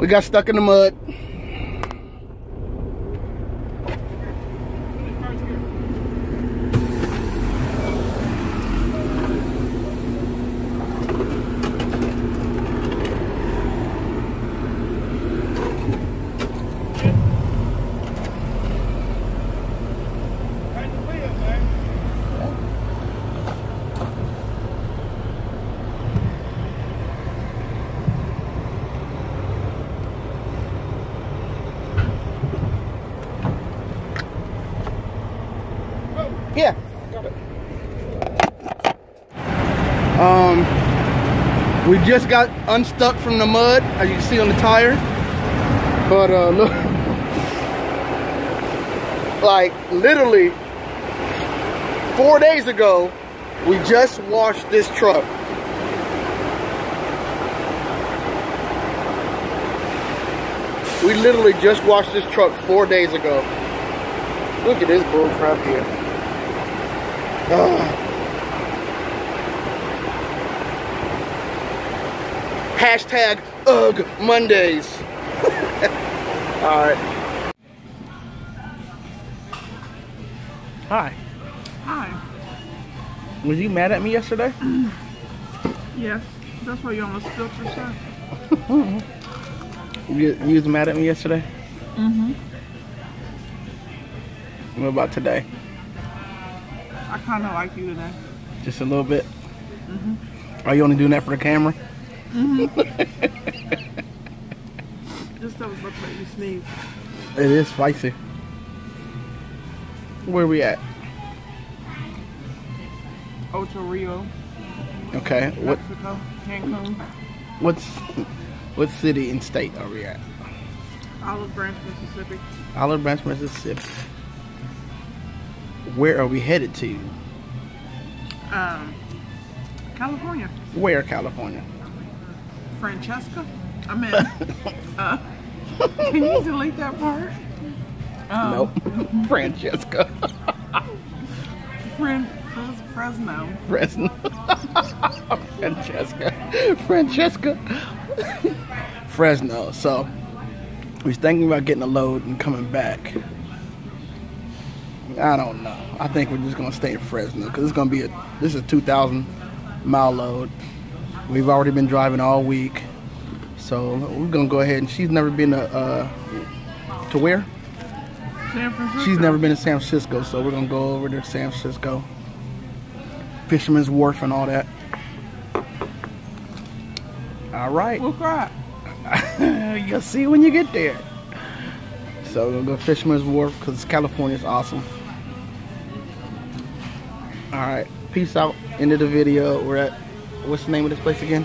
We got stuck in the mud. Yeah. Got it. Um, we just got unstuck from the mud, as you can see on the tire. But uh, look, like literally four days ago, we just washed this truck. We literally just washed this truck four days ago. Look at this bull crap here. Ugh. Hashtag UGG Mondays. All right. Hi. Hi. Was you mad at me yesterday? Yes. That's why you almost spilled your stuff. You, you was mad at me yesterday? Mm-hmm. What about today? I kind of like you today. Just a little bit? Are you only doing that for the camera? This stuff is about to make you sneeze. It is spicy. Where are we at? Ocho Rio, Okay. What Cancun, what's what city and state are we at? Olive Branch, Mississippi. Olive Branch, Mississippi. Where are we headed to? Um, California. Where, California? Francesca. I meant, uh, can you delete that part? Um, Nope. Francesca. Fres- Fresno. Fresno. Francesca. Francesca. Fresno. So we was thinking about getting a load and coming back. I don't know. I think we're just gonna stay in Fresno because it's gonna be a this is a 2,000 mile load. We've already been driving all week, so we're gonna go ahead. And she's never been to uh, to where? San Francisco. She's never been to San Francisco, so we're gonna go over to San Francisco, Fisherman's Wharf, and all that. All right, We'll cry. you'll see when you get there. So we're gonna go to Fisherman's Wharf because California is awesome. All right, peace out. End of the video. We're at what's the name of this place again?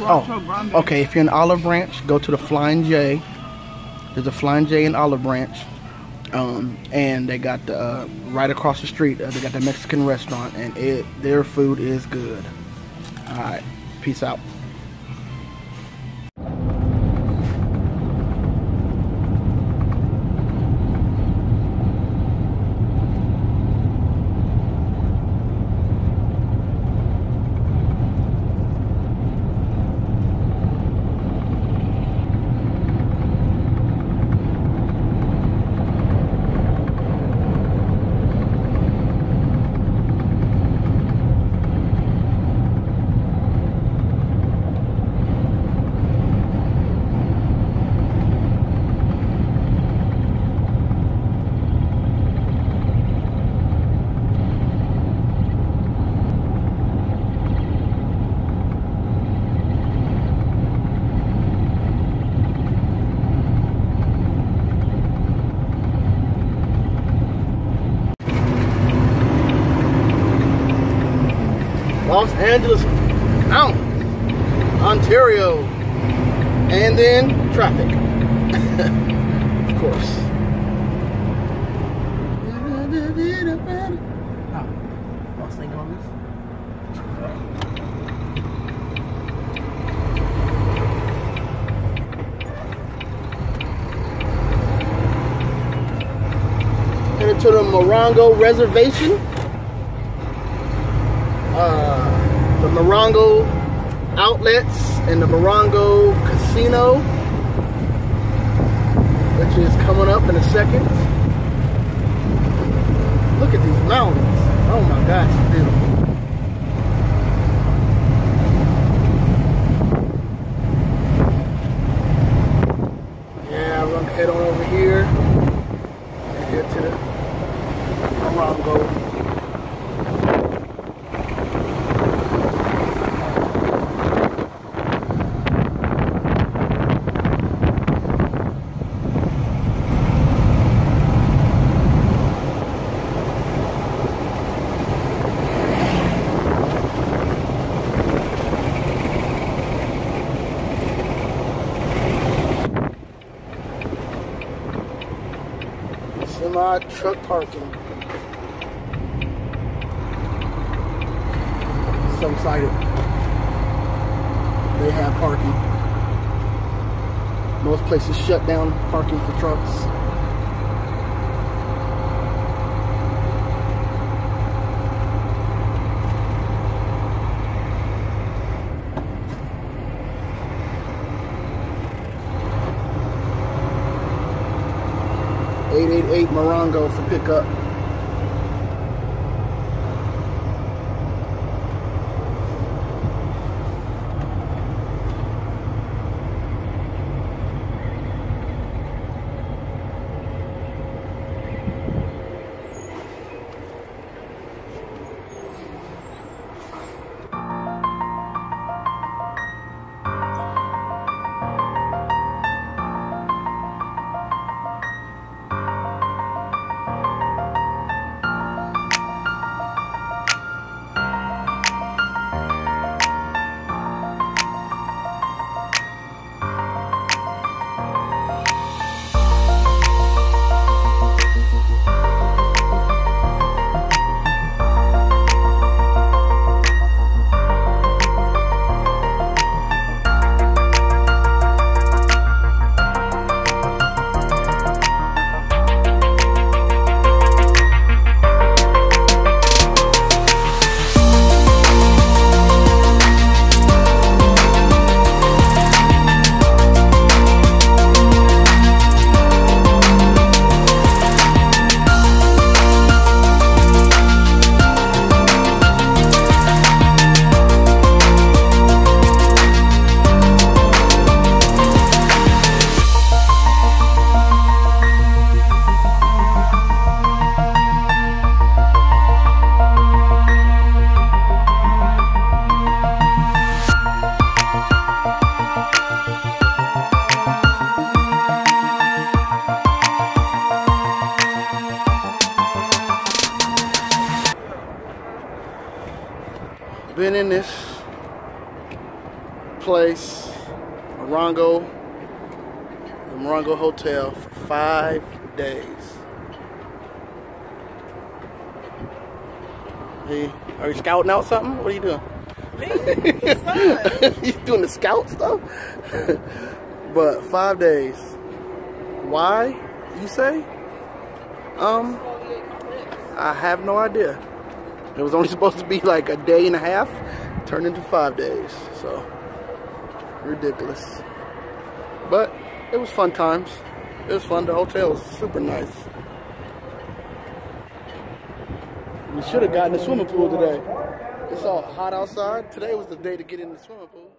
Rancho Grande. Oh, okay. If you're in Olive Branch, go to the Flying J. There's a Flying J in Olive Branch, um, and they got the uh, right across the street. Uh, they got the Mexican restaurant, and it their food is good. All right, peace out. Los Angeles, out, Ontario, and then traffic, of course. Oh, lost thing on this. Headed to the Morongo Reservation. Uh, the Morongo outlets and the Morongo Casino, which is coming up in a second. Look at these mountains. Oh my gosh, beautiful. Yeah, we're gonna head on over here and head to the Morongo. Semi truck parking. So excited. They have parking. Most places shut down parking for trucks. Eight Morongo for pickup. Been in this place, Morongo, the Morongo Hotel, for five days. Hey, are you scouting out something? What are you doing? you doing the scout stuff? but five days. Why, you say? Um, I have no idea. It was only supposed to be like a day and a half, turned into five days. So, ridiculous. But it was fun times. It was fun. The hotel was super nice. We should have gotten the swimming pool today. It's all hot outside. Today was the day to get in the swimming pool.